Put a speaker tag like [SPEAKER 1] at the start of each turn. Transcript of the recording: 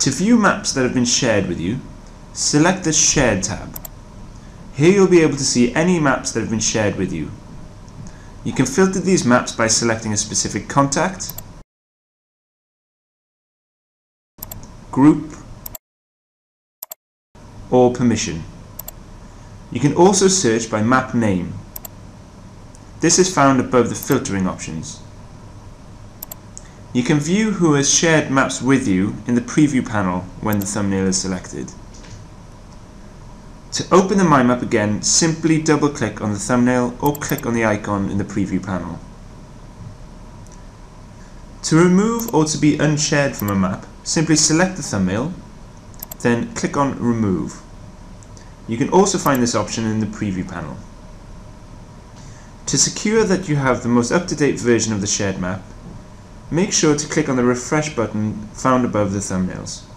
[SPEAKER 1] To view maps that have been shared with you, select the Shared tab. Here you'll be able to see any maps that have been shared with you. You can filter these maps by selecting a specific contact, group, or permission. You can also search by map name. This is found above the filtering options. You can view who has shared maps with you in the preview panel when the thumbnail is selected. To open the Map again, simply double click on the thumbnail or click on the icon in the preview panel. To remove or to be unshared from a map, simply select the thumbnail, then click on Remove. You can also find this option in the preview panel. To secure that you have the most up-to-date version of the shared map, make sure to click on the refresh button found above the thumbnails.